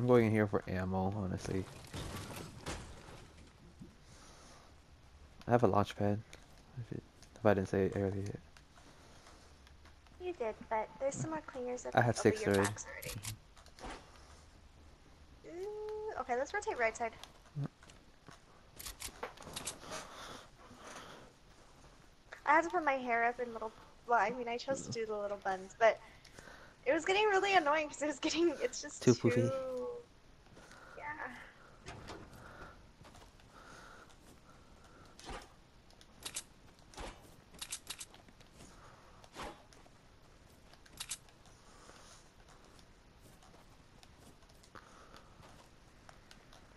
I'm going in here for ammo, honestly. I have a launch pad. If, it, if I didn't say it earlier. You did, but there's some more clingers up I have six already. already. Ooh, okay, let's rotate right side. I had to put my hair up in little. Well, I mean, I chose to do the little buns, but it was getting really annoying because it was getting. It's just Too too. poofy. Yeah.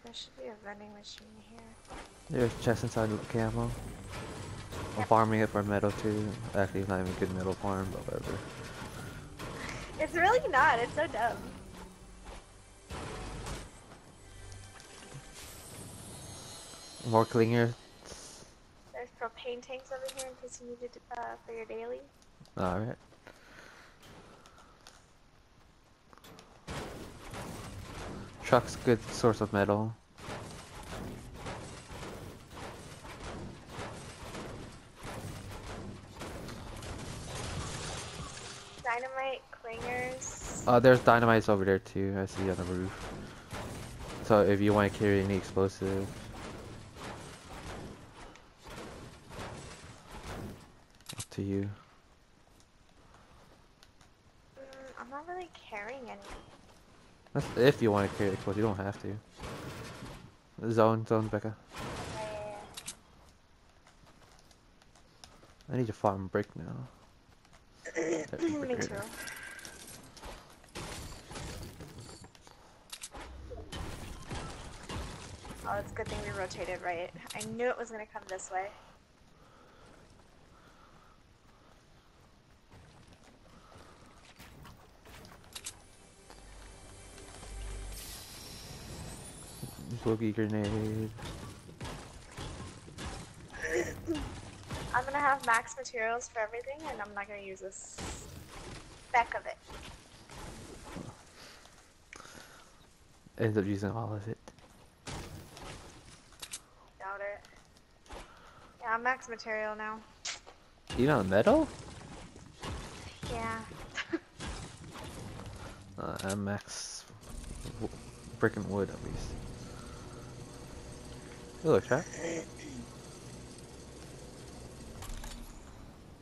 There should be a vending machine here. There's chest inside the camo. I'm farming it for metal too. Actually, it's not even good metal farm, but whatever. It's really not. It's so dumb. More clingers. There's propane tanks over here in case you need it uh, for your daily. Alright. Truck's good source of metal. Uh, there's dynamites over there too. I see on the roof. So if you want to carry any explosives. up to you. Mm, I'm not really carrying any. That's if you want to carry explosives, You don't have to. Zone, zone, Becca. I need to farm brick now. Me too. Oh, it's a good thing we rotated right. I knew it was gonna come this way. Boogie grenade. I'm gonna have max materials for everything, and I'm not gonna use a speck of it. Ends up using all of it. Doubt it. Yeah, I'm max material now. You know metal? Yeah. Uh, I'm max brick and wood at least. Hello, chat.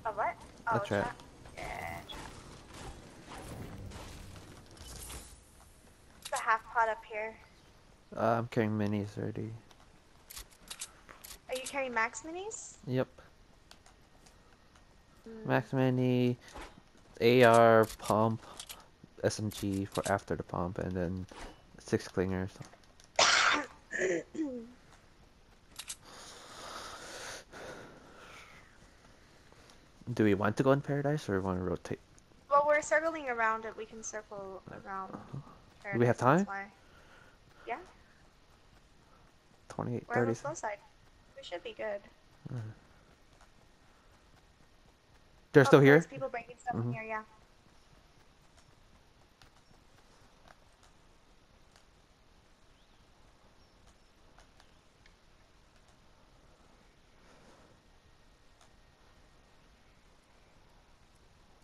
A what? A Oh, trap. trap. Yeah, trap. It's half pot up here. Uh, I'm carrying minis already. Carrying max minis? Yep. Mm, Max mini, AR, pump, SMG for after the pump, and then six clingers. Do we want to go in paradise or we want to rotate? Well, we're circling around it. We can circle around. Do we have time? Yeah, 28, we're on the slow side. We should be good. They're Oh, still here? people breaking stuff in Mhm. here, yeah.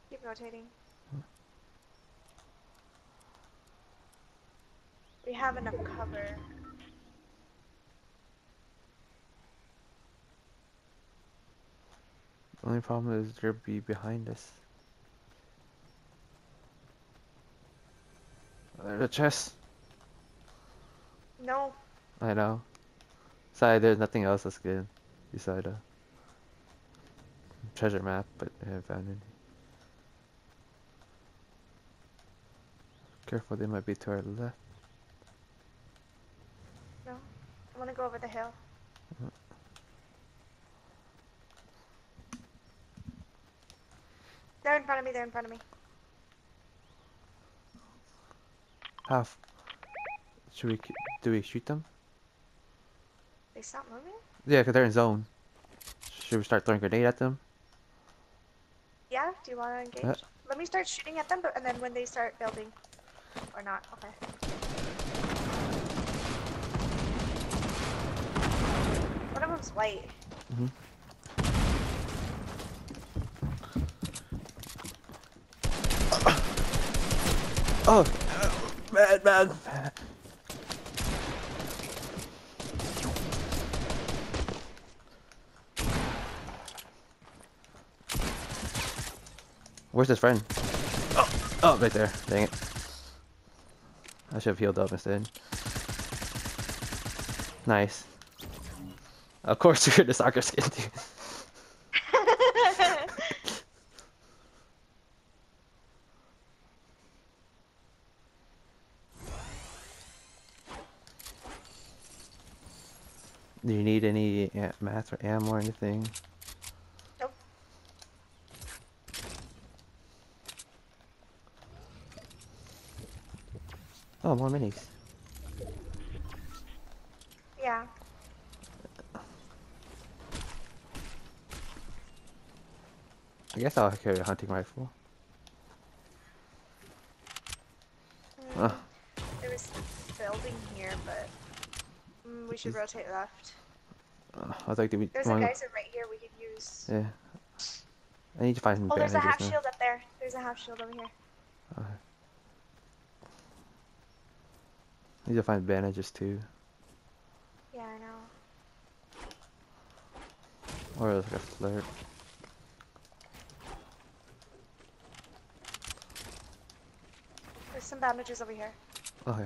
Keep rotating. We have enough cover. The only problem is they'll be behind us. There's a chest. No, I know. Sorry, there's nothing else that's good beside a treasure map, but I haven't found any. Careful, they might be to our left. no. I want to go over the hill. Mm-hmm. They're in front of me, they're in front of me. Half. Should we? Do we shoot them? They stop moving? Yeah, cause they're in zone. Should we start throwing grenade at them? Yeah, do you want to engage? Let me start shooting at them, but, and then when they start building. Or not? Okay. One of them's white. Mhm. Oh, man, man. Where's his friend? Oh, oh, right there. Dang it. I should have healed up instead. Nice. Of course you're the soccer skin, dude. Do you need any math or ammo or anything? Nope. Oh, more minis. yeah. I guess I'll carry a hunting rifle. Mm, Uh, There was a building here, but mm, we should rotate left. uh, I do we There's a geyser right here we could use. Yeah. I need to find some Oh, there's a half now. shield up there. There's a half shield over here. I need to find bandages too, Yeah, I know. or like a flirt. There's some bandages over here. Okay.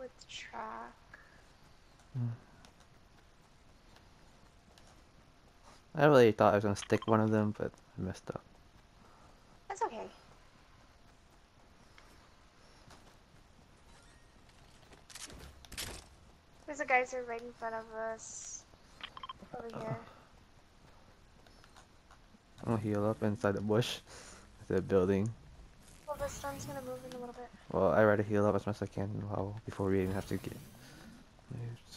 With track. Hmm. I really thought I was gonna stick one of them, but I messed up. That's okay. There's a geyser right in front of us. Over here. I'm gonna heal up inside the bush, the building. Well, the storm's gonna move in a little bit. Well, I rather heal up as much as I can while before we even have to get moved.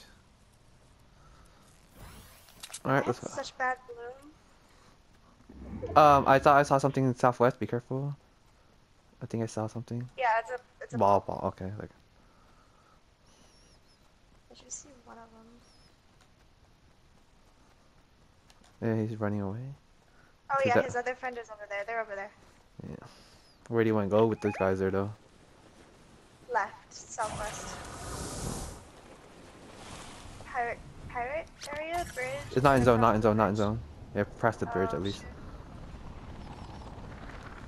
Alright, let's go. such bad bloom. Um, I thought I saw something in the southwest. Be careful. I think I saw something. Yeah, it's a it's a Ball, ball. Okay, like I just see one of them. yeah, he's running away. Oh Is yeah, that- his other friend is over there. They're over there. Where do you want to go with these guys there, though? Left, southwest. Pirate, pirate area, bridge. It's not in zone. Not in zone. Not in zone. Yeah, past the bridge Oh, at least. shit.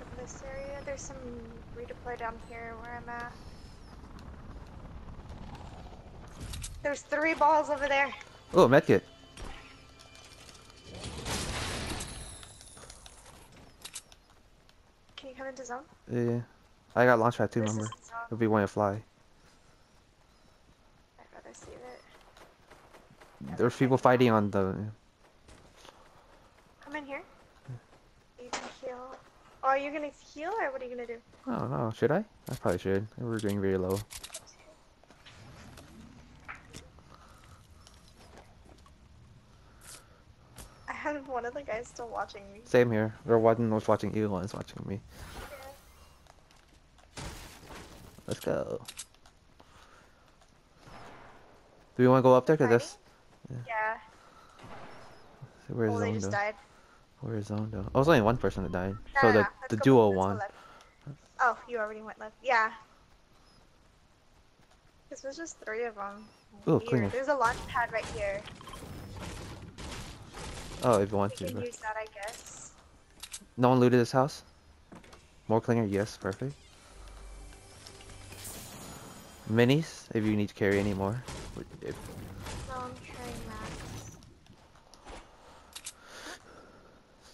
In this area, there's some redeploy down here where I'm at. There's three balls over there. Oh, medkit. Into zone? Yeah, I got launch pad too. This Remember, if we want to fly. I'd rather save it. There's people fighting on the. Come in here. You can heal. Oh, are you gonna heal or what are you gonna do? I don't know. Should I? I probably should. We're doing very low. I have one of the guys still watching me. Same here. One was watching you, one's watching me. Let's go. Do we want to go up there? Cause that's Yeah. where's Oh, they zone just though? died. Where's though? Oh, it's only one person that died. No, so no, the no. The duo won. Oh, you already went left. Yeah. This was just three of them. Ooh. There's a launch pad right here. Oh, if you We want to. but- use that, I guess. No one looted this house? More clinger? Yes, perfect. Minis, if you need to carry any more. If, No, I'm trying max.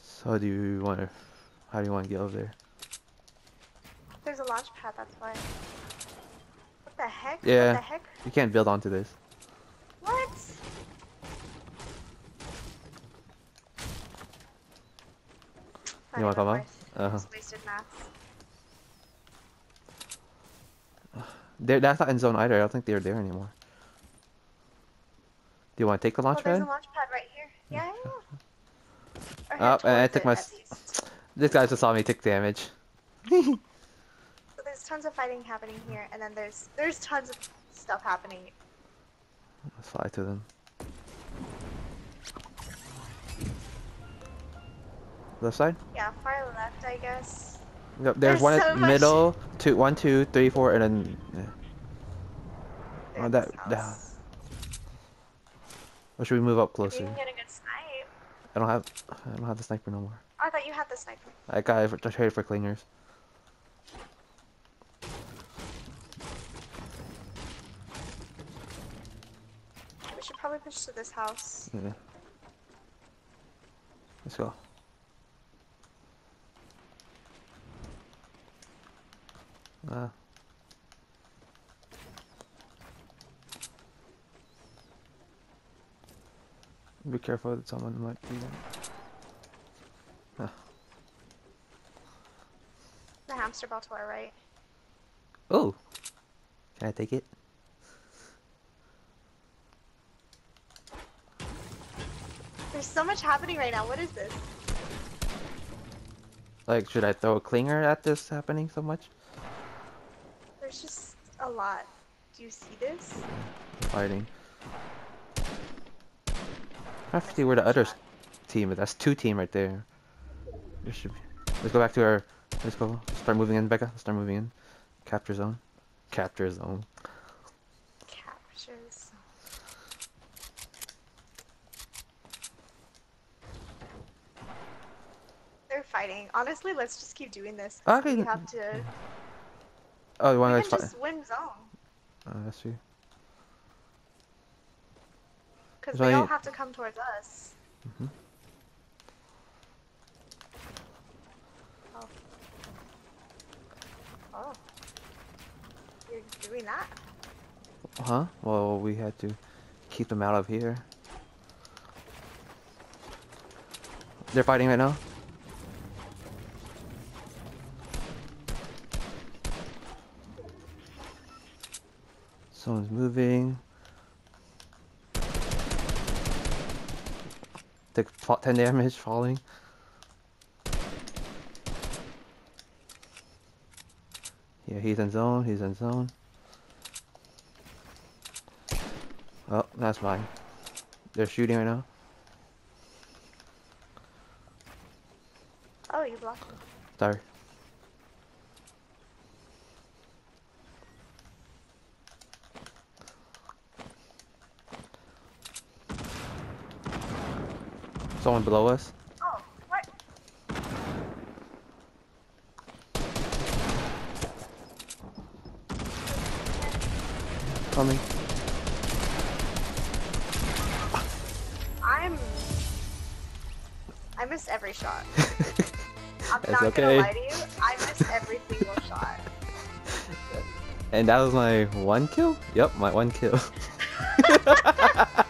so do you want to, how do you want to get over there? There's a launch pad, that's why. What the heck? Yeah. What the heck? You can't build onto this. What? Not You wanna come up? Uh-huh. Wasted max. They're, that's not in zone either. I don't think they're there anymore. Do you want to take the Oh, launch there's pad? a launch pad right here. Yeah, yeah. Or Oh, and I took my at s- least. This guy just saw me take damage. So there's tons of fighting happening here, and then there's there's tons of stuff happening. Let's fly to them. Left side? Yeah, far left, I guess. Yep, there's, There's one so at much- middle, two, one, two, three, four, and then. Yeah. Oh, that- that- Or should we move up closer? can get a good snipe. I don't have, I don't have the sniper no more. Oh, I thought you had the sniper. I got it for, to trade for clingers. We should probably push to this house. Yeah. Let's go. Uh. Be careful that someone might be there. The hamster ball to our right. Oh! Can I take it? There's so much happening right now. What is this? Like, should I throw a clinger at this happening so much? There's just a lot. Do you see this? Fighting. I have to see where the other team is. That's two team right there. There should be. Let's go back to our. Let's go. Start moving in, Becca. Let's start moving in. Capture zone. Capture zone. Captures. They're fighting. Honestly, let's just keep doing this. Okay. We have to. Oh, want can guys just win zone. Uh, let's see. Because they all have to come towards us. Mhm. Oh. Oh. You're doing that? Huh? Well, we had to keep them out of here. They're fighting right now. Someone's moving. Fa- 10 damage falling. Yeah, he's in zone, he's in zone. Oh, that's mine. They're shooting right now. Oh, you blocked me. Sorry. Someone below us. Oh, what? Coming. I'm. I miss every shot. I'm That's not okay. gonna lie to you. I miss every single shot. And that was my one kill? Yep, my one kill.